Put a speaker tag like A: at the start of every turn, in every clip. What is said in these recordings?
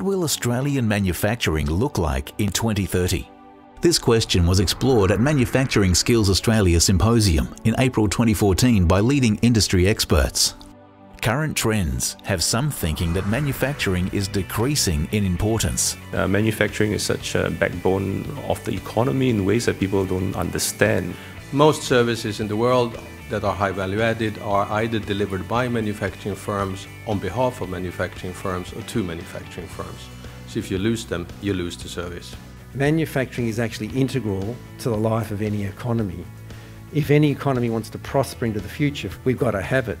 A: What will Australian manufacturing look like in 2030? This question was explored at Manufacturing Skills Australia Symposium in April 2014 by leading industry experts. Current trends have some thinking that manufacturing is decreasing in importance.
B: Uh, manufacturing is such a backbone of the economy in ways that people don't understand.
C: Most services in the world that are high value added are either delivered by manufacturing firms on behalf of manufacturing firms or to manufacturing firms. So if you lose them, you lose the service.
D: Manufacturing is actually integral to the life of any economy. If any economy wants to prosper into the future, we've got to have it.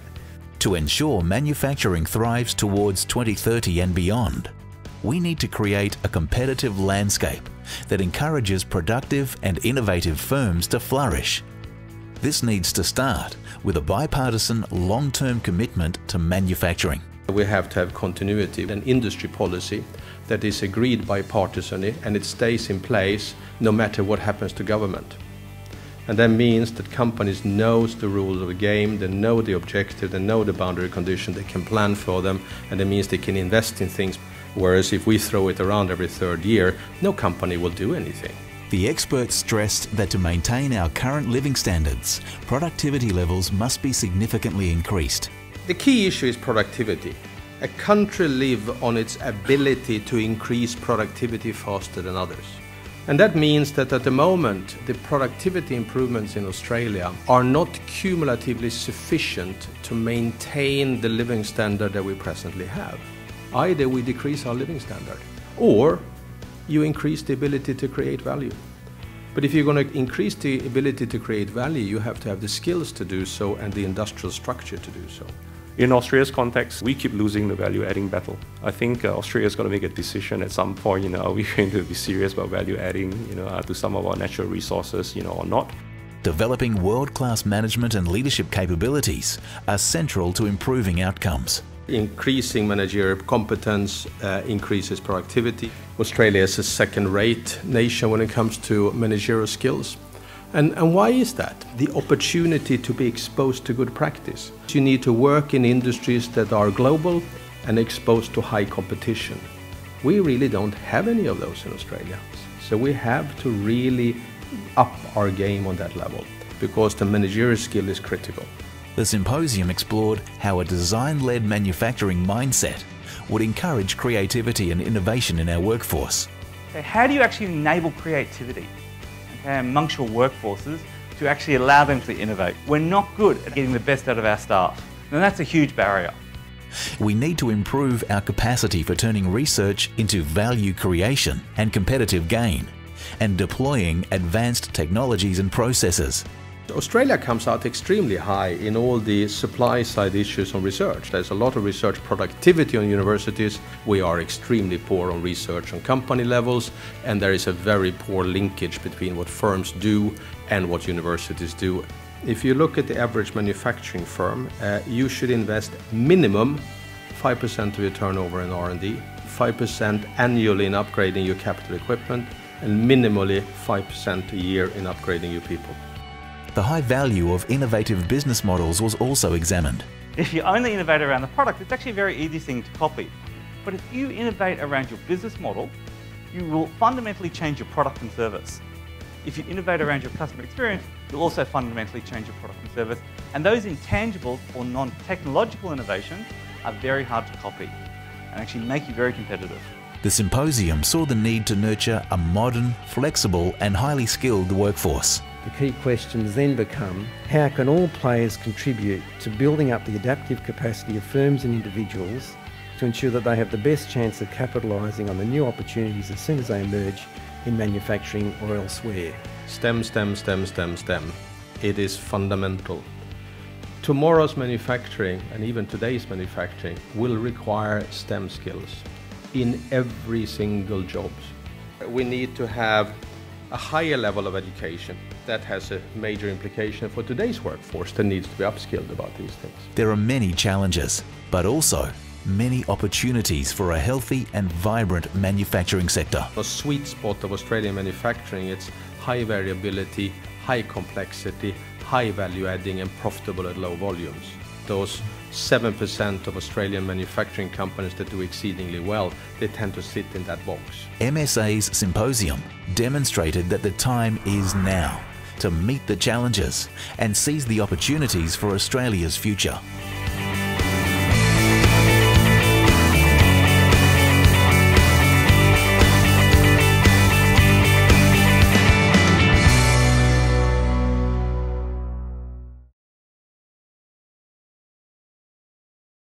A: To ensure manufacturing thrives towards 2030 and beyond, we need to create a competitive landscape that encourages productive and innovative firms to flourish this needs to start with a bipartisan long-term commitment to manufacturing.
C: We have to have continuity and industry policy that is agreed bipartisanly and it stays in place no matter what happens to government. And that means that companies knows the rules of the game, they know the objective, they know the boundary condition, they can plan for them, and that means they can invest in things. Whereas if we throw it around every third year, no company will do anything.
A: The experts stressed that to maintain our current living standards, productivity levels must be significantly increased.
C: The key issue is productivity. A country lives on its ability to increase productivity faster than others. And that means that at the moment, the productivity improvements in Australia are not cumulatively sufficient to maintain the living standard that we presently have. Either we decrease our living standard, or you increase the ability to create value. But if you're going to increase the ability to create value, you have to have the skills to do so and the industrial structure to do so.
B: In Australia's context, we keep losing the value adding battle. I think uh, Australia's got to make a decision at some point, you know, are we going to be serious about value adding, you know, uh, to some of our natural resources, you know, or not?
A: Developing world-class management and leadership capabilities are central to improving outcomes.
C: Increasing managerial competence uh, increases productivity. Australia is a second-rate nation when it comes to managerial skills. And, and why is that? The opportunity to be exposed to good practice. You need to work in industries that are global and exposed to high competition. We really don't have any of those in Australia. So we have to really up our game on that level because the managerial skill is critical.
A: The symposium explored how a design-led manufacturing mindset would encourage creativity and innovation in our workforce.
E: Okay, how do you actually enable creativity okay, amongst your workforces to actually allow them to innovate? We're not good at getting the best out of our staff, and that's a huge barrier.
A: We need to improve our capacity for turning research into value creation and competitive gain, and deploying advanced technologies and processes
C: Australia comes out extremely high in all the supply side issues on research. There's a lot of research productivity on universities. We are extremely poor on research on company levels, and there is a very poor linkage between what firms do and what universities do. If you look at the average manufacturing firm, uh, you should invest minimum 5% of your turnover in R&D, 5% annually in upgrading your capital equipment, and minimally 5% a year in upgrading your people.
A: The high value of innovative business models was also examined.
E: If you only innovate around the product, it's actually a very easy thing to copy. But if you innovate around your business model, you will fundamentally change your product and service. If you innovate around your customer experience, you'll also fundamentally change your product and service. And those intangible or non-technological innovations are very hard to copy and actually make you very competitive.
A: The symposium saw the need to nurture a modern, flexible and highly skilled workforce.
D: The key questions then become how can all players contribute to building up the adaptive capacity of firms and individuals to ensure that they have the best chance of capitalising on the new opportunities as soon as they emerge in manufacturing or elsewhere.
C: STEM, STEM, STEM, STEM, STEM. It is fundamental. Tomorrow's manufacturing and even today's manufacturing will require STEM skills in every single job. We need to have a higher level of education. That has a major implication for today's workforce that needs to be upskilled about these things.
A: There are many challenges, but also many opportunities for a healthy and vibrant manufacturing sector.
C: A sweet spot of Australian manufacturing, it's high variability, high complexity, high value adding and profitable at low volumes. Those 7% of Australian manufacturing companies that do exceedingly well, they tend to sit in that box.
A: MSA's symposium demonstrated that the time is now to meet the challenges and seize the opportunities for Australia's future.